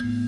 Mm-hmm.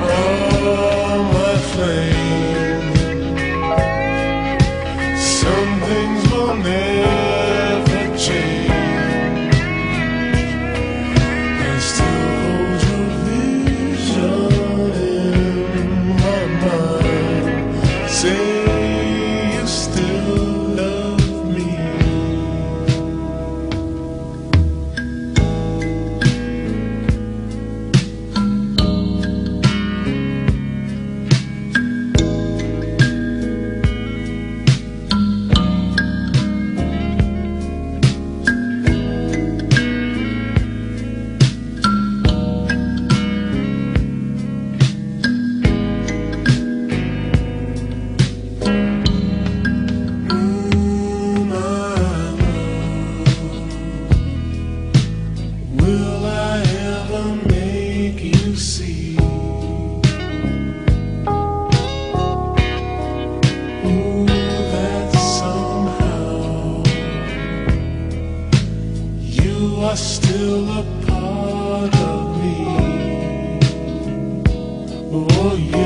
Oh, Something's will never. you see. Ooh, that somehow you are still a part of me. Oh, yeah.